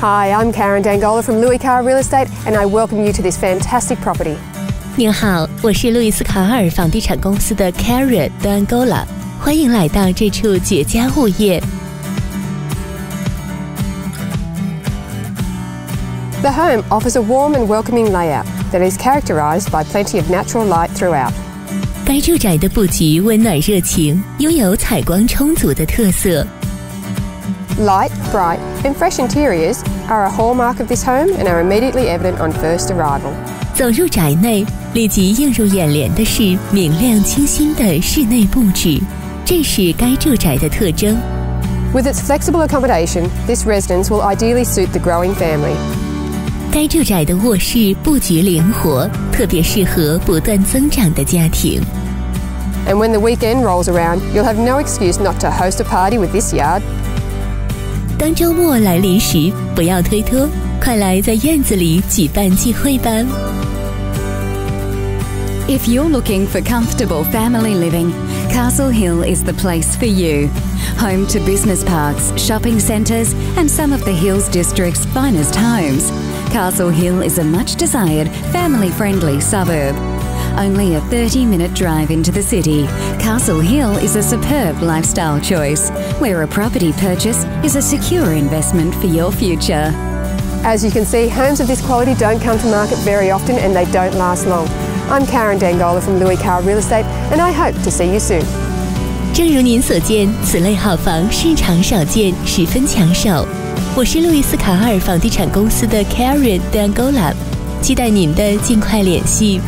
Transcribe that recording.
Hi, I'm Karen Dangola from Louis Carr Real Estate, and I welcome you to this fantastic property. 您好，我是路易斯卡尔房地产公司的 Karen Dangola，欢迎来到这处绝佳物业。The home offers a warm and welcoming layout that is characterised by plenty of natural light throughout. 该住宅的布局温暖热情，拥有采光充足的特色。 Light, bright, and fresh interiors are a hallmark of this home and are immediately evident on first arrival. 走入宅内，立即映入眼帘的是明亮清新的室内布置，这是该住宅的特征。With its flexible accommodation, this residence will ideally suit the growing family. 该住宅的卧室布局灵活，特别适合不断增长的家庭。And when the weekend rolls around, you'll have no excuse not to host a party with this yard. 当周末来临时，不要推脱，快来在院子里举办聚会吧。If you're looking for comfortable family living, Castle Hill is the place for you. Home to business parks, shopping centres, and some of the Hills District's finest homes, Castle Hill is a much desired, family friendly suburb. Only a 30 minute drive into the city, Castle Hill is a superb lifestyle choice, where a property purchase is a secure investment for your future. As you can see, homes of this quality don't come to market very often and they don't last long. I'm Karen Dangola from Louis Carr Real Estate, and I hope to see you soon. 正如您所见，此类好房市场少见，十分抢手。我是路易斯卡尔房地产公司的 Karen Dangola，期待您的尽快联系。